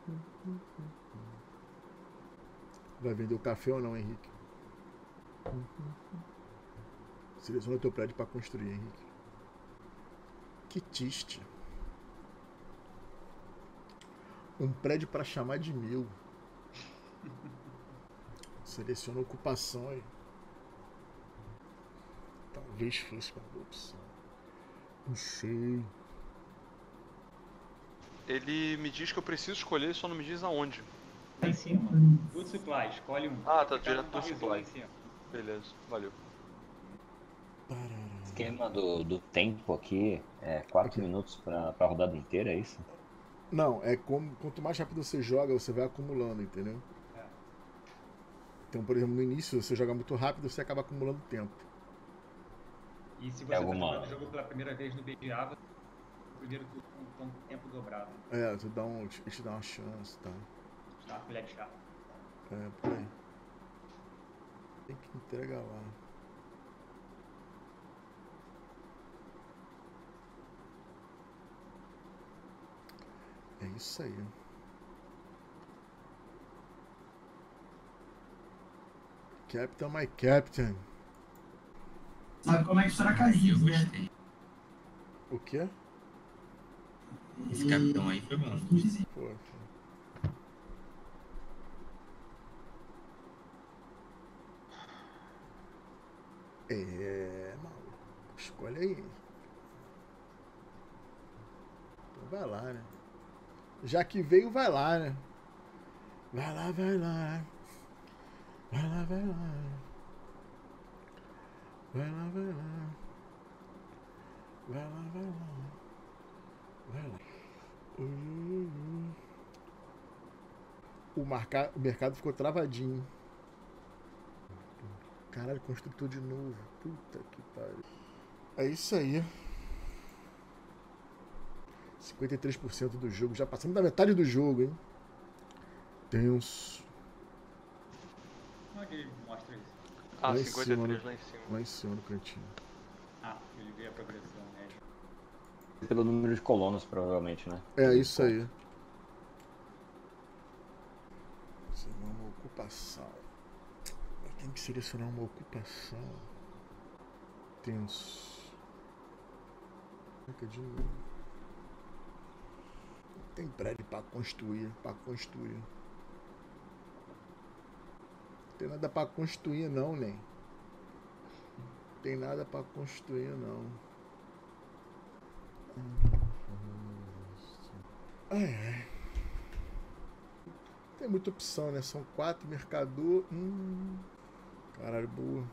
Vai vender o café ou não, Henrique? Seleciona o teu prédio para construir, Henrique. Que tiste. Um prédio para chamar de meu. Seleciona a ocupação aí. Talvez fosse uma boa opção. Não sei. Ele me diz que eu preciso escolher, só não me diz aonde. Tá em cima. Food Supply, escolhe um. Ah, tá direto do Supply. Beleza, valeu. O esquema do, do tempo aqui é 4 minutos pra, pra rodada inteira, é isso? Não, é como, quanto mais rápido você joga, você vai acumulando, entendeu? É. Então, por exemplo, no início você joga muito rápido, você acaba acumulando tempo. E se você é alguma... tá jogando o jogo pela primeira vez no BGA, primeiro turno com tempo dobrado. É, tu dá um, te dá uma chance, tá? Te dá uma colher de chá. É, por aí. Tem que entregar lá. É isso aí. Captain, my captain. Sabe como é que será caído, né? O quê? Esse capitão aí foi bom. Foi, É, maluco. Escolhe aí. Então vai lá, né? Já que veio, vai lá, né? Vai lá, vai lá. Vai lá, vai lá. Vai lá, vai lá. Vai lá, vai lá. Vai lá. O, marca... o mercado ficou travadinho. Caralho, construtor de novo. Puta que pariu. É isso aí. 53% do jogo. Já passamos da metade do jogo, hein? Tenso. Como é mostra isso? Ah, lá 53 cima, lá em cima. Lá em cima no cantinho. Ah, ele vê a progressão, né? Pelo número de colonos, provavelmente, né? É, isso aí. Isso é uma ocupação. Tem que selecionar uma ocupação. Tenso. De novo. Tem prédio para construir, para construir. Não tem nada para construir não, nem. Tem nada para construir não. Ai, ai. Tem muita opção, né? São quatro mercador. Hum. Caralho, boa.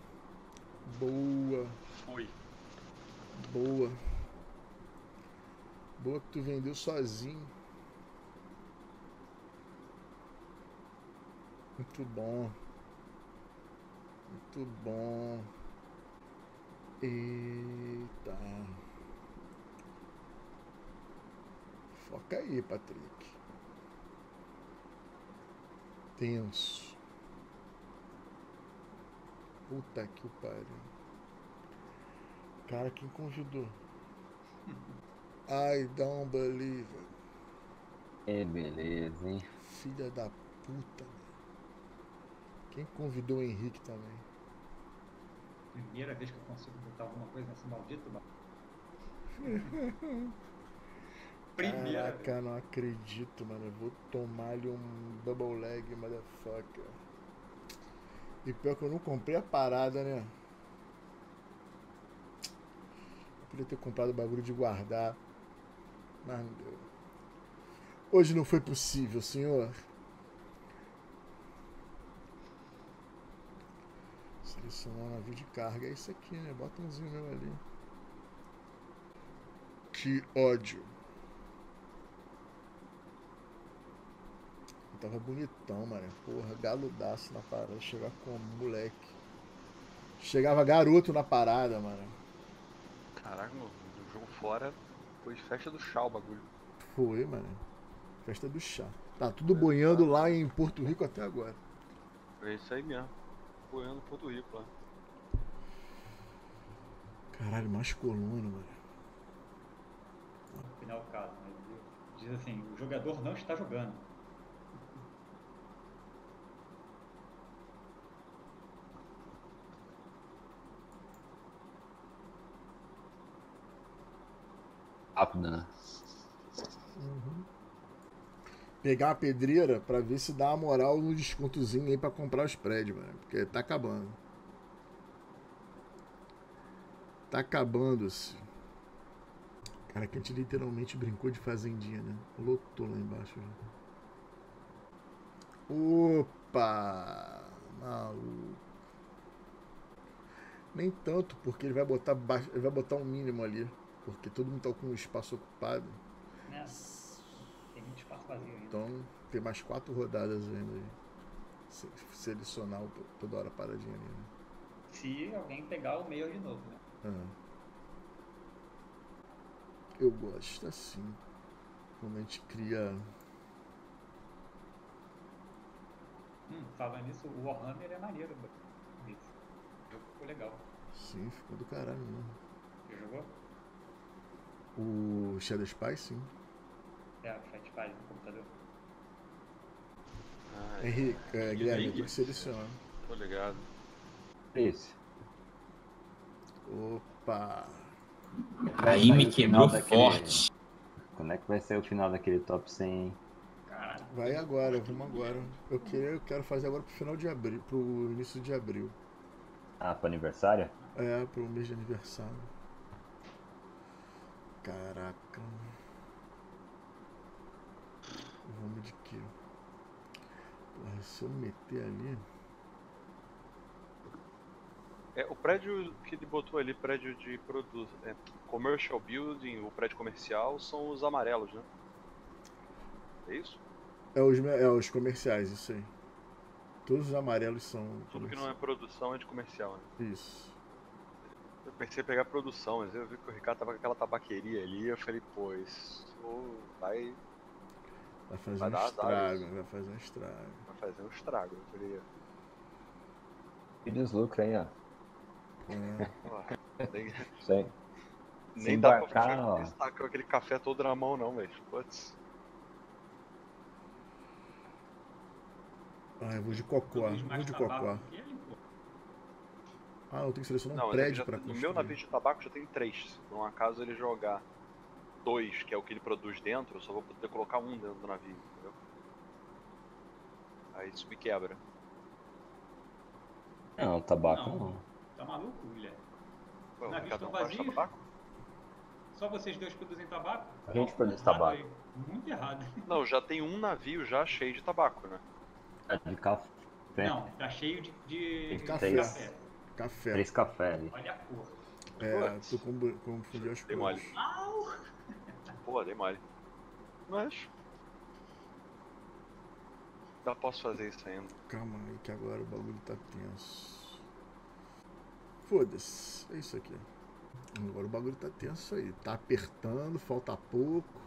Boa. Oi. Boa. Boa que tu vendeu sozinho. Muito bom. Muito bom. Eita. Foca aí, Patrick. Tenso. Puta que pariu. Cara, quem convidou? I don't believe it. É beleza, hein? Filha da puta? Quem convidou o Henrique também? Primeira vez que eu consigo botar alguma coisa nesse maldito bar. Primeira Caraca, não acredito, mano. Eu vou tomar-lhe um double leg, motherfucker. E pior que eu não comprei a parada, né? Eu podia ter comprado o bagulho de guardar. Mas não deu. Hoje não foi possível, senhor. Selecionar um navio de carga. É isso aqui, né? Botãozinho meu ali. Que ódio. Eu tava bonitão, mano. Porra, galudaço na parada. Chegar como moleque. Chegava garoto na parada, mano. Caraca, mano, o jogo fora foi festa do chá o bagulho. Foi, mano. Festa do chá. Tá tudo boiando lá em Porto Rico até agora. É isso aí mesmo. Boiando em Porto Rico lá. Caralho, mais colono, mano. Afinal, o caso, né? Diz assim, o jogador não está jogando. Rápido, né? Pegar uma pedreira pra ver se dá uma moral no descontozinho aí pra comprar os prédios, mano. Porque tá acabando. Tá acabando-se. Cara, que a gente literalmente brincou de fazendinha, né? Lotou lá embaixo já. Opa! Maluco. Nem tanto, porque ele vai botar baixo, ele vai botar um mínimo ali. Porque todo mundo tá com o espaço ocupado. Né? Ainda. Então tem mais quatro rodadas ainda aí. Se- Selecionar toda hora paradinha ali, né? Se alguém pegar o meio de novo, né? Ah. Eu gosto assim. Quando a gente cria. Hum, falando nisso, o Warhammer é maneiro, ficou legal. Sim, ficou do caralho mesmo. Você jogou? O Shadow Spy, sim. É, o Chat Paz no computador. Ah, Henrique, é, Guilherme, tem que selecionar. tô ligado. Isso. Opa! Aí me o quebrou daquele- forte. Quando é que vai ser o final daquele top 100, hein? Caralho. Vai agora, vamos agora. Eu quero, eu quero fazer agora pro final de abril, pro início de abril. Ah, pro aniversário? É, pro mês de aniversário. Caraca. Vamos de quê? Porra, se eu meter ali. É, o prédio que ele botou ali, prédio de produto, é, commercial building, o prédio comercial, são os amarelos, né? É isso? É os, é os comerciais, isso aí. Todos os amarelos são. Tudo que não é produção é de comercial, né? Isso. Eu pensei em pegar produção, mas eu vi que o Ricardo tava com aquela tabaqueria ali, eu falei, pô, isso vai, Vai fazer Vai um estrago, vai fazer um estrago. vai fazer um estrago. Eu falei, E deslucro aí, ó. É, nem, Isso aí. nem Se dá pra embarcar, ficar ó. estar com aquele café todo na mão, não, velho. Putz. Ah, eu vou de cocó. Vou de cocó. que. Ah, eu tenho que selecionar um prédio já- pra no construir. meu navio de tabaco já tem três. Se por um acaso ele jogar dois, que é o que ele produz dentro, eu só vou poder colocar um dentro do navio, entendeu? Aí isso me quebra. Não, tabaco Não. não. Tá maluco, Guilherme? Pô, o Navios estão faz vazios. tabaco? Só vocês dois produzem tabaco? A gente Não, produz errado tabaco. aí. Muito errado. Não, já tem um navio já cheio de tabaco, né? É de café. Não, tá cheio de, de, de café. café. Café. Três café ali. Olha a cor. É, com- confundindo as mole. Au! Pô, dei mole. Mas. Ainda posso fazer isso ainda. Calma aí que agora o bagulho tá tenso. Foda-se. É isso aqui. Agora o bagulho tá tenso aí. Tá apertando, falta pouco.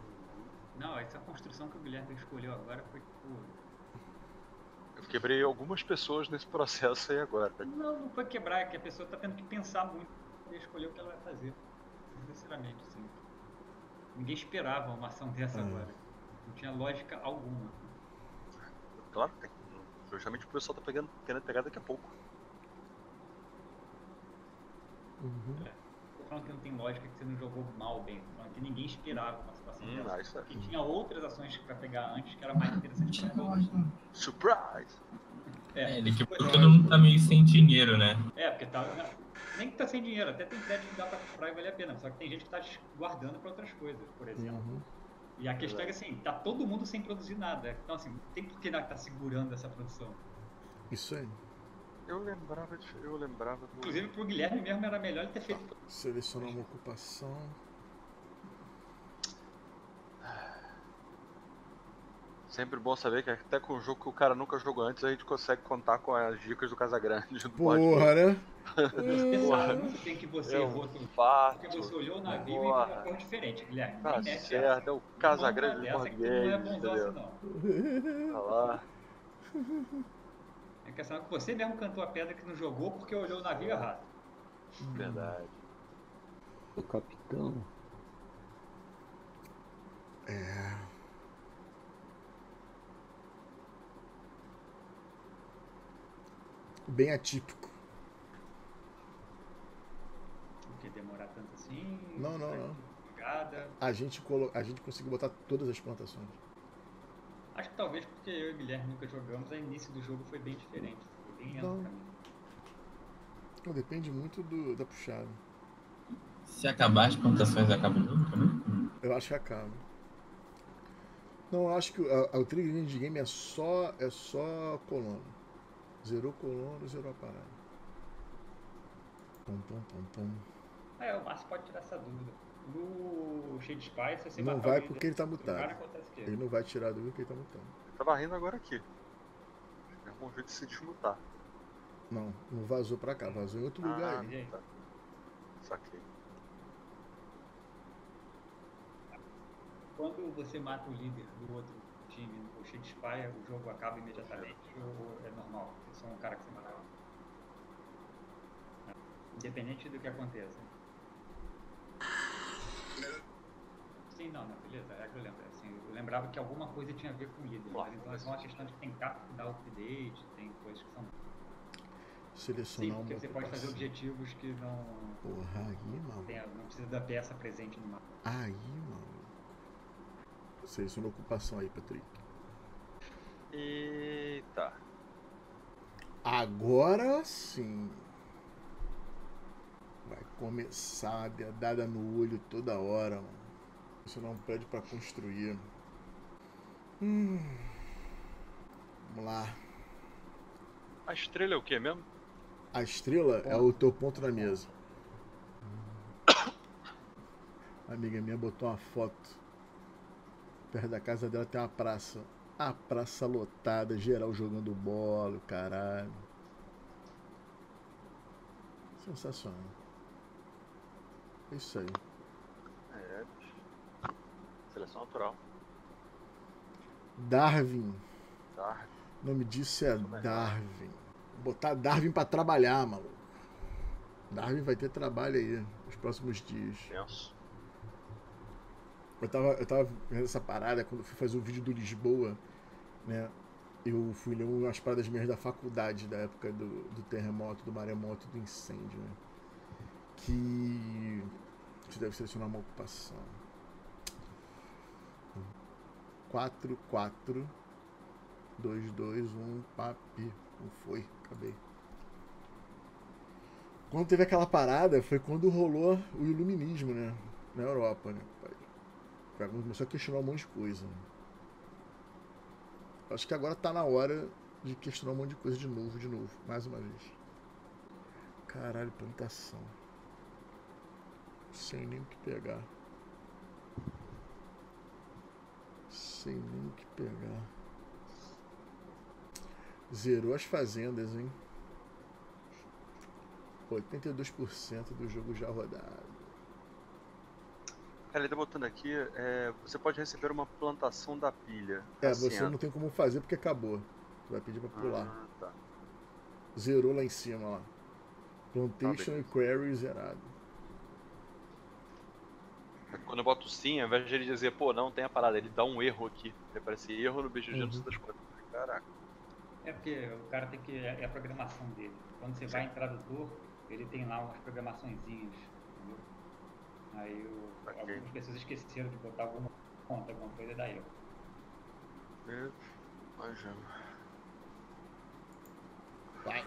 Não, essa construção que o Guilherme escolheu agora foi tipo. Eu quebrei algumas pessoas nesse processo aí agora. Não, não foi quebrar, é que a pessoa tá tendo que pensar muito pra escolher o que ela vai fazer. Sinceramente, assim. Ninguém esperava uma ação dessa Ah. agora. Não tinha lógica alguma. Claro que tem. Justamente o pessoal tá pegando, querendo pegar daqui a pouco. Uhum. Tô falando que não tem lógica, que você não jogou mal bem. Tô falando que ninguém esperava uma situação Hum, dessa. isso é. Porque tinha outras ações pra pegar antes que era mais interessante pra lógica. Surprise! É, pouco todo mundo tá meio sem dinheiro, né? É, porque tá. Nem que tá sem dinheiro, até tem prédio que dá pra comprar e vale a pena. Só que tem gente que tá guardando pra outras coisas, por exemplo. Uhum. E a questão é que assim, tá todo mundo sem produzir nada. Então assim, tem por que tá segurando essa produção. Isso aí. Eu lembrava de. Eu lembrava do. Inclusive pro Guilherme mesmo era melhor ele ter feito. Selecionar uma ocupação. Sempre bom saber que até com um jogo que o cara nunca jogou antes, a gente consegue contar com as dicas do Casagrande. do Porra, né? Muito tem que você É errou um tudo. fato. Porque você olhou o navio e viu Porra. uma cor diferente, Guilherme. Tá essa. certo, é o Casagrande tu não é bonzão entendeu? assim, não. Tá lá. É questão que você mesmo cantou a pedra que não jogou porque olhou o navio errado. Verdade. O capitão. Bem atípico. Porque demorar tanto assim. Não, não, vai não. A gente, colo... a gente conseguiu botar todas as plantações. Acho que talvez porque eu e o Guilherme nunca jogamos, o início do jogo foi bem diferente. Foi bem lento Não. pra mim. Então, depende muito do, da puxada. Se acabar as plantações, acaba o jogo também? Eu acho que acaba. Não, eu acho que o- a, a- o trigger de game é só, é só colono. Zerou colono, zerou a parada. Pum, pum, pum, pum. É, o Márcio pode tirar essa dúvida. No Spy, se você Não vai porque ele tá lugar, mutado. o? Ele não vai tirar do porque ele tá mutando. Tava rindo agora aqui. É um jeito de se desmutar. Não, não vazou pra cá, vazou em outro lugar Ah, aí. E aí? tá. Saquei. Quando você mata o líder do outro time no Shade Spy, o jogo acaba imediatamente ou é? É um cara que você matou? Independente do que aconteça. Sim, não, não, beleza, é que eu lembro. Assim, eu lembrava que alguma coisa tinha a ver com líder, mas então é só uma questão de que tem capa que dá update, tem coisas que são. Sim, Selecionar porque uma você pode fazer objetivos que não, Porra, aí, maluco. tem, não precisa da peça presente no mapa. Aí, maluco. Seleciona a ocupação aí, Patrick. Eita. Agora sim. Vai começar a dedada no olho toda hora, mano. Isso não é um prédio pra construir. Hum. Vamos lá. A estrela é o que mesmo? A estrela é o teu ponto na mesa. A amiga minha botou uma foto. Perto da casa dela tem uma praça. A praça lotada, geral jogando bola, caralho. Sensacional. É isso aí. É. Seleção natural. Darwin. Tá. O nome disso é Darwin. Vou botar Darwin pra trabalhar, maluco. Darwin vai ter trabalho aí nos próximos dias. Penso. Eu tava, eu tava vendo essa parada quando eu fui fazer o vídeo do Lisboa, né? Eu fui ler umas paradas minhas da faculdade, da época do, do terremoto, do maremoto, do incêndio, né? Que você deve selecionar uma ocupação. 4, 4, 2, 2, 1, papi. Não foi, acabei. Quando teve aquela parada, foi quando rolou o iluminismo, né? Na Europa, né? Começou a questionar um monte de coisa. né? Acho que agora tá na hora de questionar um monte de coisa de novo, de novo, mais uma vez. Caralho, plantação. Sem nem o que pegar. Sem nem o que pegar. Zerou as fazendas, hein? 82% do jogo já rodado. Cara, ele tá botando aqui, é, você pode receber uma plantação da pilha. É, Assim, você não tem como fazer porque acabou. Você vai pedir pra pular. Ah, tá. Zerou lá em cima, lá. Plantation Ah, e Query zerado. Quando eu boto sim, ao invés de ele dizer, pô, não, tem a parada, ele dá um erro aqui. Ele aparece erro no BGG Uhum. no das coisas. Caraca. É porque o cara tem que. É é a programação dele. Quando você vai em tradutor, ele tem lá umas programaçõezinhas? Aí okay. algumas pessoas esqueceram de botar alguma conta, alguma coisa daí. Eu imagino. Vai.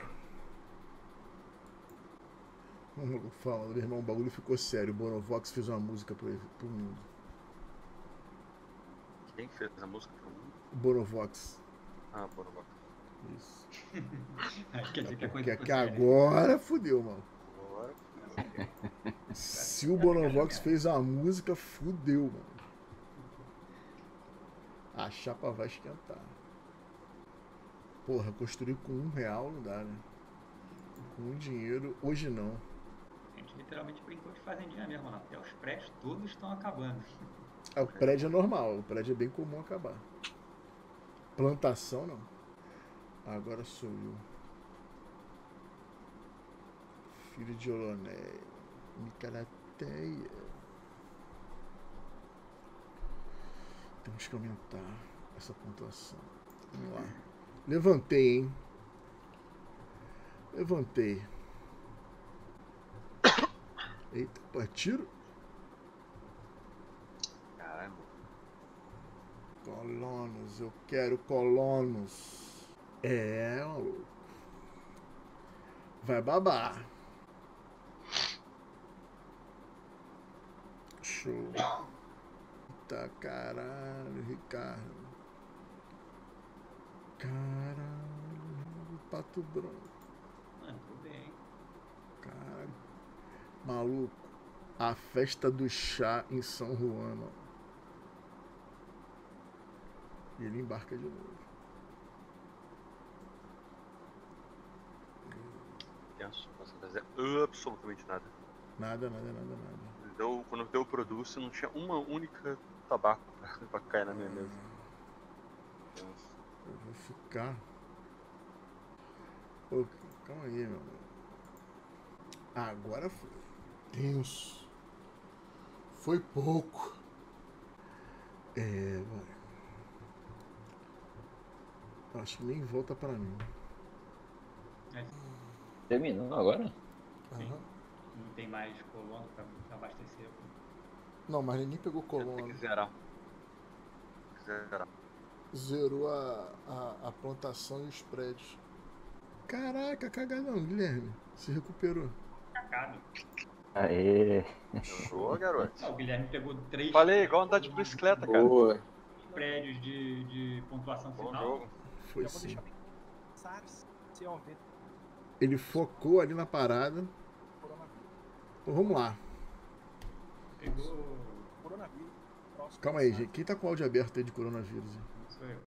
Fala, meu irmão, o bagulho ficou sério. O Bonovox fez uma música pro, pro mundo. Quem fez a música pro mundo? O Bonovox. Ah, Bonovox. Isso. Quer dizer é que, é é que, que agora fudeu, mano. Se o Bonovox fez a música, fudeu, mano. A chapa vai esquentar. Porra, construir com um real não dá, né? Com um dinheiro, hoje não. A gente literalmente brincou de fazendinha mesmo. Até os prédios todos estão acabando. É, o prédio é normal, o prédio é bem comum acabar. Plantação não. Agora sou eu. Filho de Oloné. Micarateia. Temos que aumentar essa pontuação. Vamos lá. Levantei, hein? Levantei. Eita, pô, é tiro? Caramba. Colonos, eu quero colonos. É, maluco. Vai babar. Show. Tá caralho, Ricardo. Caralho, pato branco. Mano, tudo bem. Caralho. Maluco, a festa do chá em São Juan, mano. E ele embarca de novo. Não fazer absolutamente nada. Nada, nada, nada, nada. Deu, quando deu o produto, não tinha uma única tabaco pra, pra cair na minha mesa. Tenso. Eu vou ficar. Pô, calma aí, meu. Agora foi. Tenso. Foi pouco. É, vai. Acho que nem volta pra mim. Terminou agora? Aham. Não tem mais colono pra abastecer. Não, mas ninguém pegou Tem que zerar. Zerar. Zerou a, a, a plantação e os prédios. Caraca, cagadão, Guilherme. Se recuperou. Cacado. Aê. Show, garoto. Ah, o Guilherme pegou três Falei, igual andar de bicicleta, cara. Boa. prédios de, de pontuação Bom final. jogo. Foi sim. Ele focou ali na parada. Então, vamos lá. Calma aí, gente. Quem tá com o áudio aberto aí de coronavírus? Sou eu.